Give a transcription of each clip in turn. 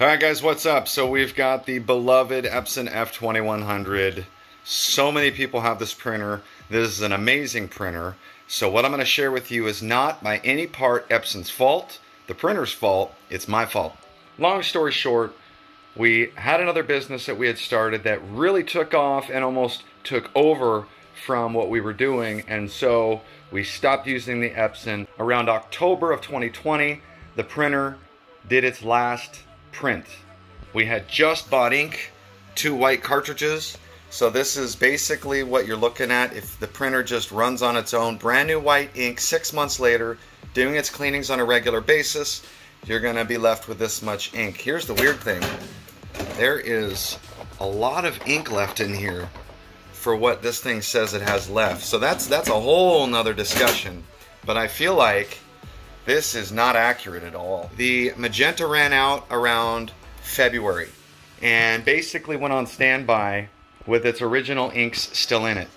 All right, guys, what's up? So we've got the beloved Epson F2100. So many people have this printer. This is an amazing printer. So what I'm going to share with you is not by any part Epson's fault, the printer's fault, it's my fault. Long story short, we had another business that we had started that really took off and almost took over from what we were doing. And so we stopped using the Epson. Around October of 2020, the printer did its last print. We had just bought ink, two white cartridges. So this is basically what you're looking at if the printer just runs on its own. Brand new white ink six months later, doing its cleanings on a regular basis, you're gonna be left with this much ink. Here's the weird thing. There is a lot of ink left in here for what this thing says it has left. So that's that's a whole nother discussion. But I feel like this is not accurate at all. The magenta ran out around February and basically went on standby with its original inks still in it.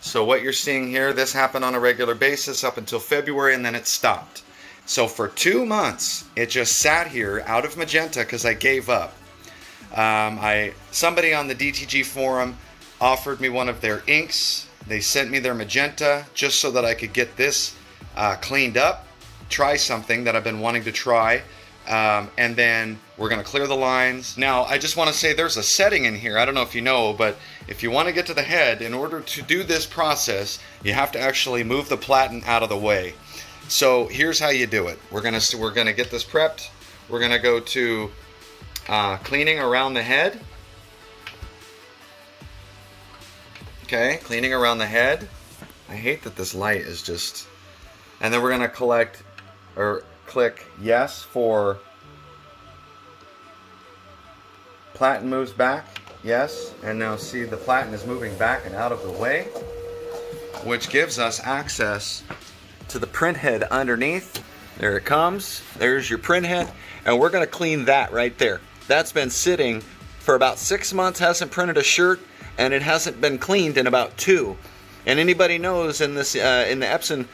So what you're seeing here, this happened on a regular basis up until February and then it stopped. So for two months, it just sat here out of magenta because I gave up. Um, I Somebody on the DTG forum offered me one of their inks. They sent me their magenta just so that I could get this uh, cleaned up try something that I've been wanting to try. Um, and then we're going to clear the lines. Now, I just want to say there's a setting in here. I don't know if you know, but if you want to get to the head, in order to do this process, you have to actually move the platen out of the way. So here's how you do it. We're going to we're going to get this prepped. We're going to go to uh, cleaning around the head. Okay, cleaning around the head. I hate that this light is just... And then we're going to collect or click yes for platen moves back yes and now see the platen is moving back and out of the way which gives us access to the print head underneath. There it comes. There's your print head. And we're going to clean that right there. That's been sitting for about six months hasn't printed a shirt and it hasn't been cleaned in about two. And anybody knows in this uh, in the Epson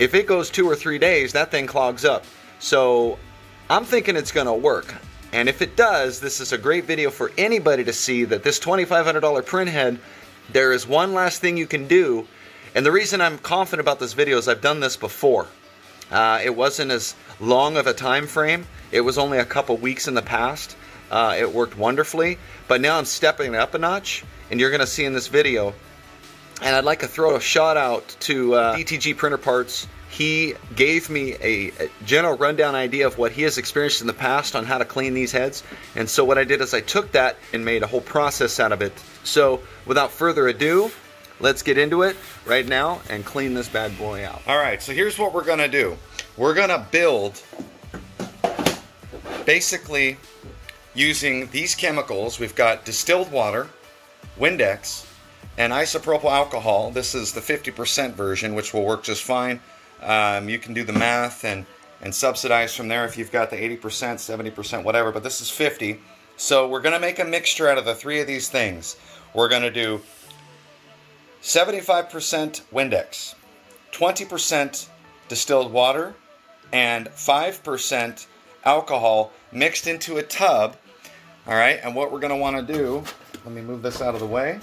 if it goes two or three days, that thing clogs up. So I'm thinking it's gonna work. And if it does, this is a great video for anybody to see that this $2,500 printhead, there is one last thing you can do. And the reason I'm confident about this video is I've done this before. Uh, it wasn't as long of a time frame. It was only a couple weeks in the past. Uh, it worked wonderfully. But now I'm stepping it up a notch. And you're to see in this video and I'd like to throw a shout out to uh, DTG Printer Parts. He gave me a, a, general rundown idea of what he has experienced in the past on how to clean these heads. And so what I did is I took that and made a whole process out of it. So without further ado, let's get into it right now and clean this bad boy out. All right, so here's what we're gonna do. We're gonna build basically using these chemicals. We've got distilled water, Windex, and isopropyl alcohol. This is the 50% version, which will work just fine. Um, you can do the math and, and subsidize from there if you've got the 80%, 70%, whatever, but this is 50. So we're going to make a mixture out of the three of these things. We're going to do 75% Windex, 20% distilled water, and 5% alcohol mixed into a tub. All right, and what we're going to want to do, let me move this out of the way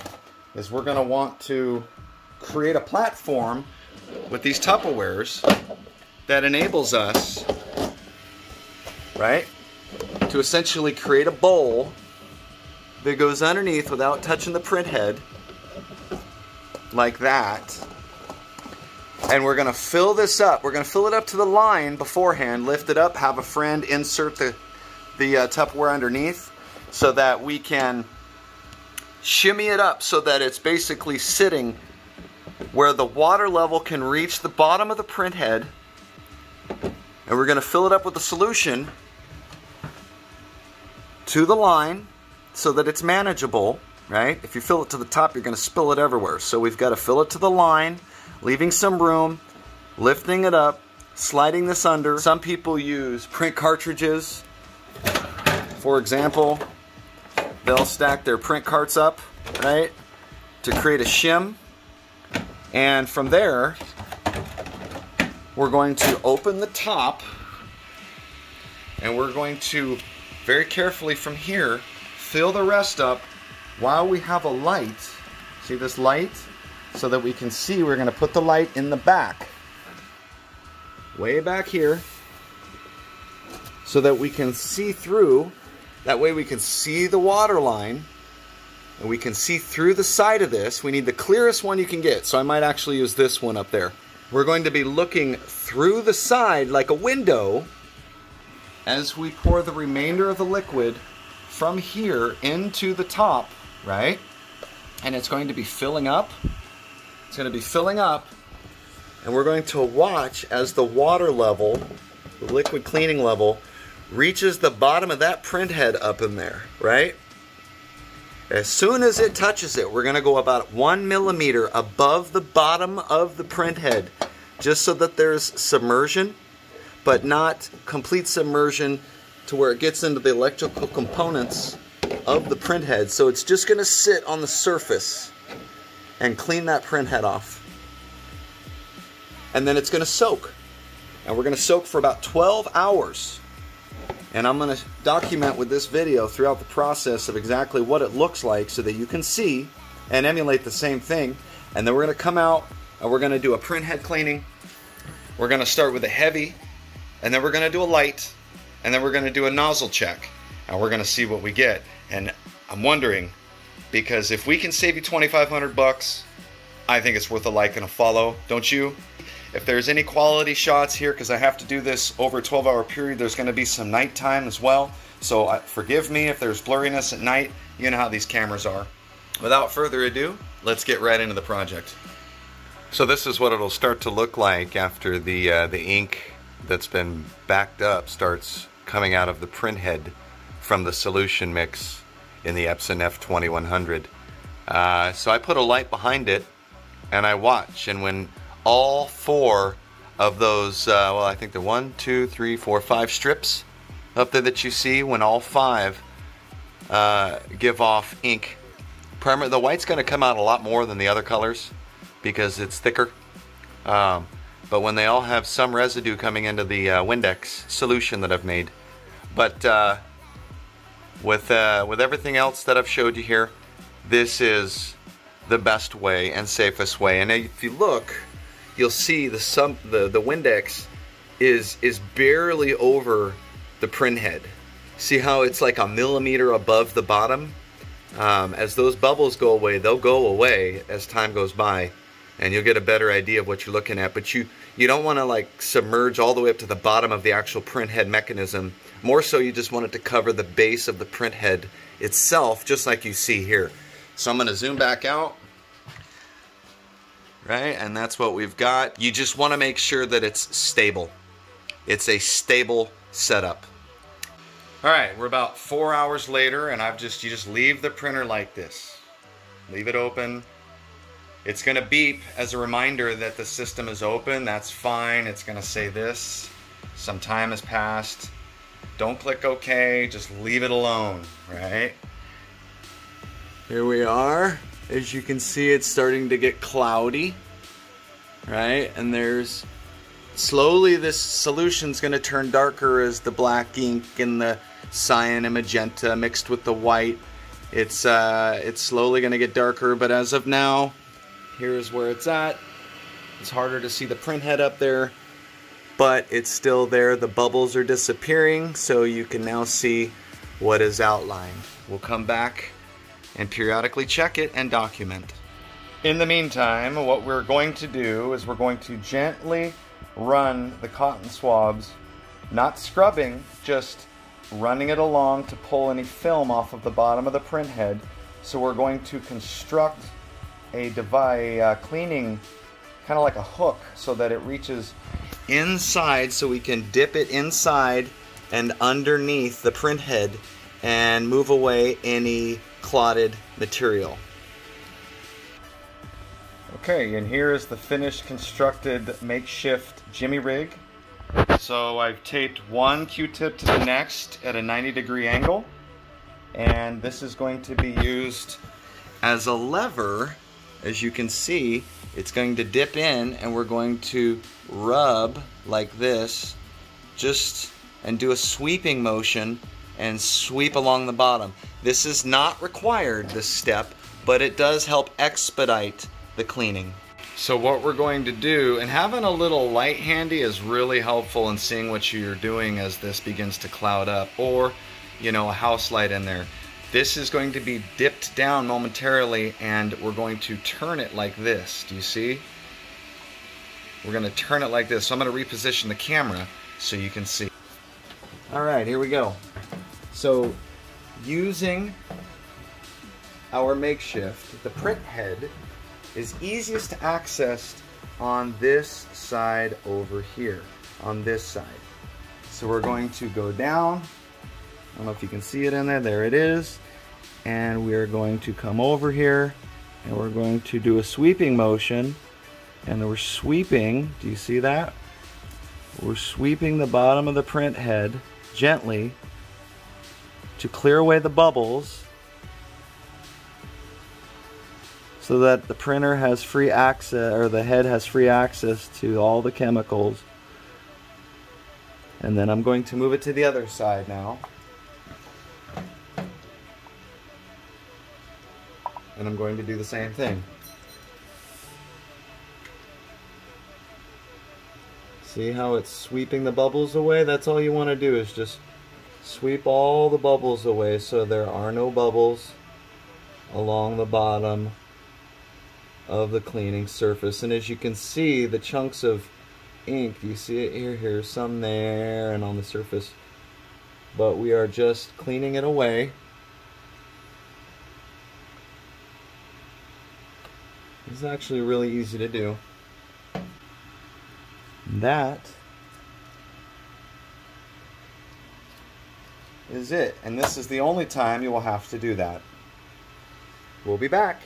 is we're going to want to create a platform with these Tupperwares that enables us, right, to essentially create a bowl that goes underneath without touching the print head, like that. And we're to fill this up. We're to fill it up to the line beforehand, lift it up, have a friend insert the, the uh, Tupperware underneath so that we can shimmy it up so that it's basically sitting where the water level can reach the bottom of the print head. And we're going to fill it up with the solution to the line so that it's manageable, right? If you fill it to the top, you're going to spill it everywhere. So we've got to fill it to the line, leaving some room, lifting it up, sliding this under. Some people use print cartridges. For example, they'll stack their print carts up, right, to create a shim. And from there, we're going to open the top and we're going to very carefully from here, fill the rest up while we have a light. See this light? So that we can see, we're gonna put the light in the back. Way back here. So that we can see through. That way we can see the water line. And we can see through the side of this. We need the clearest one you can get. So I might actually use this one up there. We're going to be looking through the side like a window as we pour the remainder of the liquid from here into the top, right? And it's going to be filling up. It's going to be filling up. And we're going to watch as the water level, the liquid cleaning level, reaches the bottom of that print head up in there, right? As soon as it touches it, we're going to go about one millimeter above the bottom of the print head, just so that there's submersion, but not complete submersion to where it gets into the electrical components of the print head. So it's just going to sit on the surface and clean that print head off. And then it's going to soak. And we're going to soak for about 12 hours. And I'm going to document with this video throughout the process of exactly what it looks like so that you can see and emulate the same thing. And then we're going to come out and we're going to do a print head cleaning. We're going to start with a heavy and then we're going to do a light and then we're going to do a nozzle check and we're going to see what we get. And I'm wondering because if we can save you 2500 bucks, I think it's worth a like and a follow, don't you? If there's any quality shots here, because I have to do this over a 12 hour period, there's going to be some nighttime as well. So uh, forgive me if there's blurriness at night. You know how these cameras are. Without further ado, let's get right into the project. So this is what it'll start to look like after the uh, the ink that's been backed up starts coming out of the print head from the solution mix in the Epson F2100. Uh, so I put a light behind it and I watch and when all four of those, uh, well, I think the one, two, three, four, five strips up there that you see, when all five uh, give off ink, primer, the white's going to come out a lot more than the other colors because it's thicker. Um, but when they all have some residue coming into the uh, Windex solution that I've made. But uh, with, uh, with everything else that I've showed you here, this is the best way and safest way. And if you look, you'll see the sum the the Windex is is barely over the print head. See how it's like a millimeter above the bottom? Um, as those bubbles go away, they'll go away as time goes by, and you'll get a better idea of what you're looking at. But you you don't want to like submerge all the way up to the bottom of the actual print head mechanism. More so, you just want it to cover the base of the print head itself, just like you see here. So I'm going to zoom back out right? And that's what we've got. You just want to make sure that it's stable. It's a stable setup. All right, we're about four hours later and I've just, you just leave the printer like this. Leave it open. It's gonna beep as a reminder that the system is open. That's fine. It's gonna say this. Some time has passed. Don't click OK, just leave it alone, right? Here we are. As you can see, it's starting to get cloudy, right? And there's slowly this solution's going to turn darker as the black ink and the cyan and magenta mixed with the white. It's uh, it's slowly going to get darker, but as of now, here's where it's at. It's harder to see the print head up there, but it's still there. The bubbles are disappearing, so you can now see what is outlined. We'll come back and periodically check it and document. In the meantime, what we're going to do is we're going to gently run the cotton swabs, not scrubbing, just running it along to pull any film off of the bottom of the print head. So we're going to construct a device, uh, cleaning, kind of like a hook, so that it reaches inside so we can dip it inside and underneath the print head and move away any clotted material. Okay, and here is the finished constructed makeshift jimmy rig. So I've taped one Q-tip to the next at a 90 degree angle. And this is going to be used as a lever. As you can see, it's going to dip in and we're going to rub like this just and do a sweeping motion and sweep along the bottom. This is not required, this step, but it does help expedite the cleaning. So what we're going to do, and having a little light handy is really helpful in seeing what you're doing as this begins to cloud up, or, you know, a house light in there. This is going to be dipped down momentarily, and we're going to turn it like this. Do you see? We're going to turn it like this. So I'm going to reposition the camera so you can see. All right, here we go. So using our makeshift, the print head is easiest to access on this side over here, on this side. So we're going to go down. I don't know if you can see it in there. There it is. And we are going to come over here and we're going to do a sweeping motion. And we're sweeping, do you see that? We're sweeping the bottom of the print head gently to clear away the bubbles so that the printer has free access or the head has free access to all the chemicals. And then I'm going to move it to the other side now. And I'm going to do the same thing. See how it's sweeping the bubbles away? That's all you want to do is just sweep all the bubbles away so there are no bubbles along the bottom of the cleaning surface. And as you can see, the chunks of ink, you see it here, here, some there, and on the surface. But we are just cleaning it away. It's actually really easy to do. That is it. And this is the only time you will have to do that. We'll be back.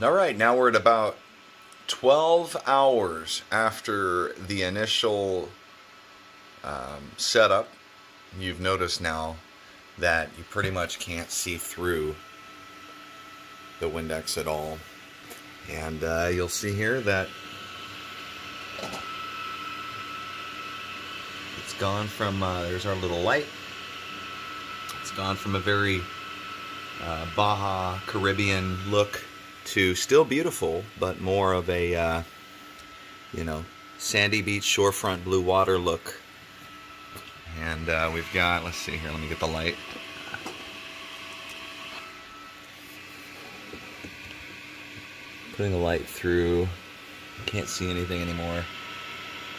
All right, now we're at about 12 hours after the initial um, setup. You've noticed now that you pretty much can't see through the Windex at all. And uh, you'll see here that it's gone from, uh, there's our little light. It's gone from a very uh, Baja Caribbean look to still beautiful, but more of a, uh, you know, sandy beach shorefront blue water look. And uh, we've got, let's see here, let me get the light. Putting the light through, can't see anything anymore.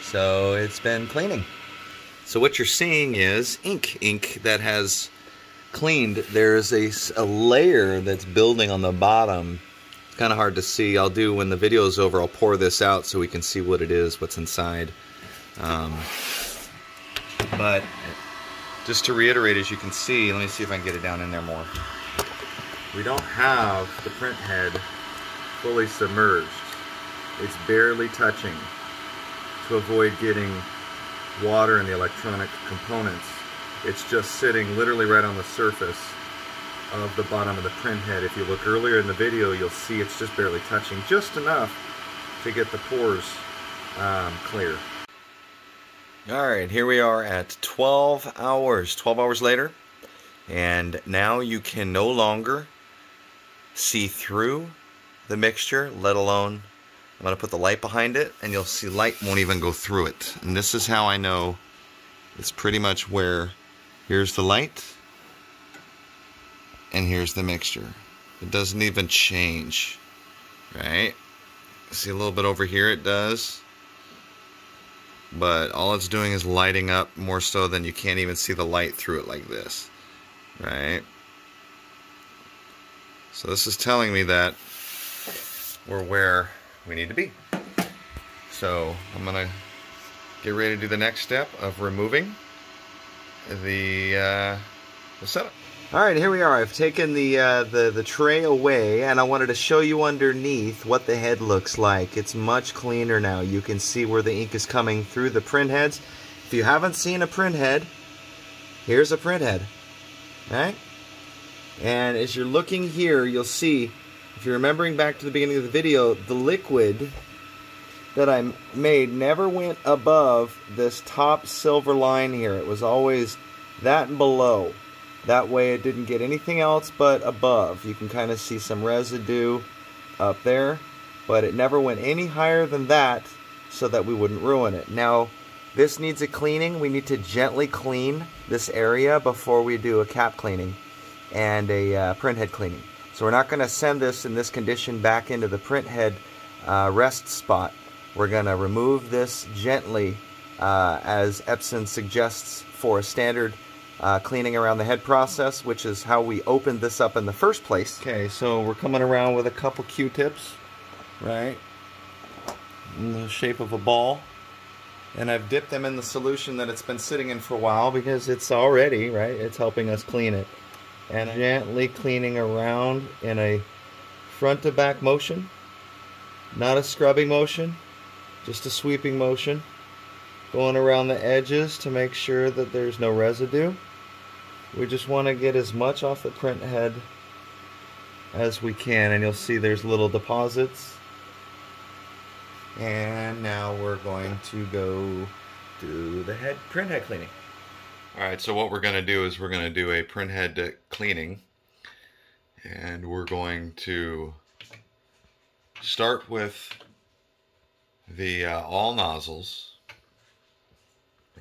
So it's been cleaning. So what you're seeing is ink, ink that has cleaned. There's a, a layer that's building on the bottom It's kind of hard to see. I'll do, when the video is over, I'll pour this out so we can see what it is, what's inside. Um, but just to reiterate, as you can see, let me see if I can get it down in there more. We don't have the print head fully submerged. It's barely touching to avoid getting water and the electronic components. It's just sitting literally right on the surface of the bottom of the printhead. If you look earlier in the video, you'll see it's just barely touching, just enough to get the pores um, clear. All right, here we are at 12 hours, 12 hours later, and now you can no longer see through the mixture, let alone, I'm going to put the light behind it, and you'll see light won't even go through it. And this is how I know it's pretty much where, here's the light, and here's the mixture. It doesn't even change, right? See a little bit over here it does, but all it's doing is lighting up more so than you can't even see the light through it like this, right? So this is telling me that we're where we need to be. So I'm gonna get ready to do the next step of removing the, uh, the setup. All right, here we are. I've taken the, uh, the, the tray away, and I wanted to show you underneath what the head looks like. It's much cleaner now. You can see where the ink is coming through the print heads. If you haven't seen a print head, here's a print head. Right? And as you're looking here, you'll see, if you're remembering back to the beginning of the video, the liquid that I made never went above this top silver line here. It was always that and below. That way it didn't get anything else but above. You can kind of see some residue up there, but it never went any higher than that so that we wouldn't ruin it. Now, this needs a cleaning. We need to gently clean this area before we do a cap cleaning and a uh, print head cleaning. So we're not going to send this in this condition back into the print head uh, rest spot. We're going to remove this gently uh, as Epson suggests for a standard uh, cleaning around the head process, which is how we opened this up in the first place. Okay, so we're coming around with a couple Q-tips, right, in the shape of a ball. And I've dipped them in the solution that it's been sitting in for a while because it's already, right, it's helping us clean it. And gently cleaning around in a front to back motion, not a scrubbing motion, just a sweeping motion. Going around the edges to make sure that there's no residue. We just want to get as much off the print head as we can and you'll see there's little deposits and now we're going to go do the head print head cleaning. All right, so what we're going to do is we're going to do a printhead cleaning. And we're going to start with the uh, all nozzles,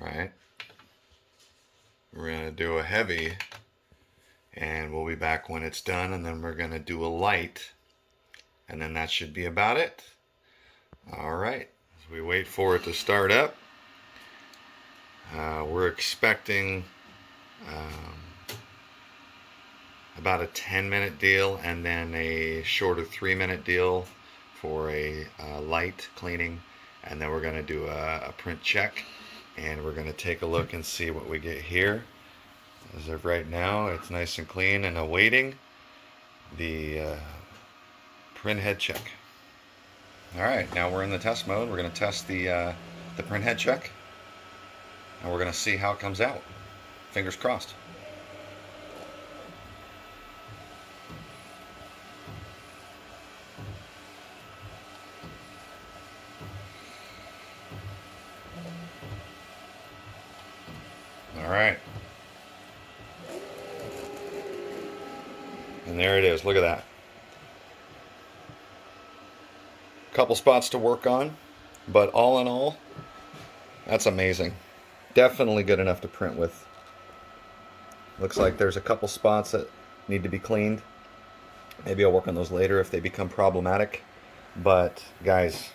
right? We're going to do a heavy, and we'll be back when it's done, and then we're going to do a light, and then that should be about it. All right, as we wait for it to start up, uh, we're expecting um, about a 10 minute deal and then a shorter three minute deal for a uh, light cleaning and then we're going to do a, a, print check and we're going to take a look and see what we get here as of right now it's nice and clean and awaiting the uh, print head check all right, now we're in the test mode. We're going to test the, uh, the print head check. And we're going to see how it comes out. Fingers crossed. All right. And there it is. Look at that. couple spots to work on, but all in all, that's amazing. Definitely good enough to print with. Looks like there's a couple spots that need to be cleaned. Maybe I'll work on those later if they become problematic. But guys,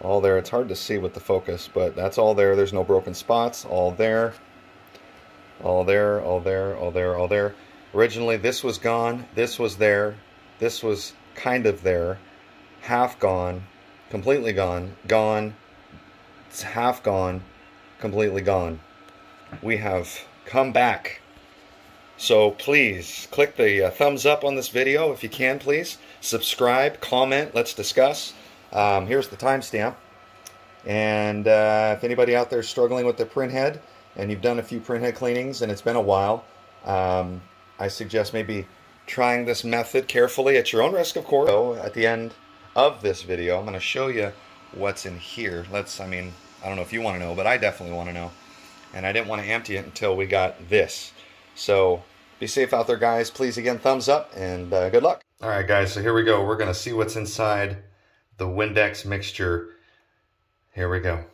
all there. It's hard to see with the focus, but that's all there. There's no broken spots. All there. All there, all there, all there, all there. Originally, this was gone. This was there. This was kind of there, half gone, completely gone, gone, it's half gone, completely gone. We have come back. So please click the uh, thumbs up on this video if you can, please. Subscribe, comment, let's discuss. Um, here's the timestamp. And uh, if anybody out there is struggling with the print head and you've done a few print head cleanings and it's been a while, um, I suggest maybe trying this method carefully at your own risk, of course. So at the end of this video, I'm going to show you what's in here. Let's, I mean, I don't know if you want to know, but I definitely want to know. And I didn't want to empty it until we got this. So be safe out there, guys. Please, again, thumbs up and uh, good luck. All right, guys, so here we go. We're going to see what's inside the Windex mixture. Here we go.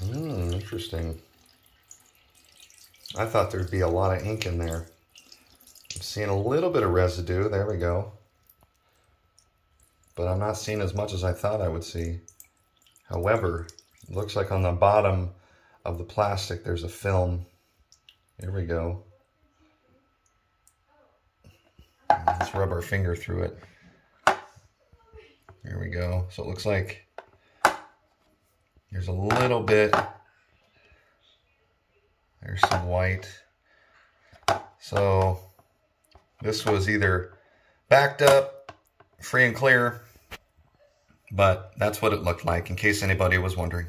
Hmm, interesting. I thought there'd be a lot of ink in there. I'm seeing a little bit of residue. There we go. But I'm not seeing as much as I thought I would see. However, it looks like on the bottom of the plastic there's a film. Here we go. Let's rub our finger through it. There we go. So it looks like there's a little bit. There's some white. So this was either backed up, free and clear, but that's what it looked like in case anybody was wondering.